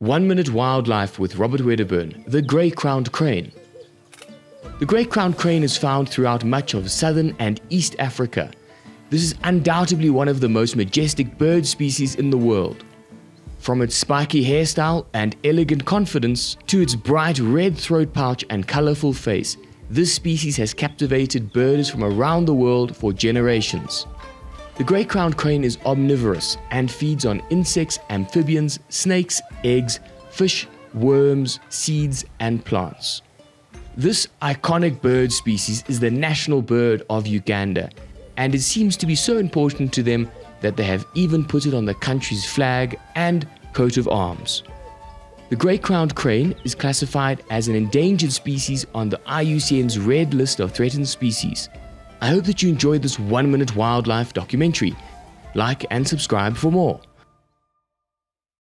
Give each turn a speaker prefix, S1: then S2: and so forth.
S1: One Minute Wildlife with Robert Wedderburn, the grey crowned crane. The grey crowned crane is found throughout much of southern and east Africa. This is undoubtedly one of the most majestic bird species in the world. From its spiky hairstyle and elegant confidence to its bright red throat pouch and colorful face, this species has captivated birders from around the world for generations. The grey-crowned crane is omnivorous and feeds on insects, amphibians, snakes, eggs, fish, worms, seeds, and plants. This iconic bird species is the national bird of Uganda, and it seems to be so important to them that they have even put it on the country's flag and coat of arms. The grey-crowned crane is classified as an endangered species on the IUCN's red list of threatened species. I hope that you enjoyed this one minute wildlife documentary. Like and subscribe for more.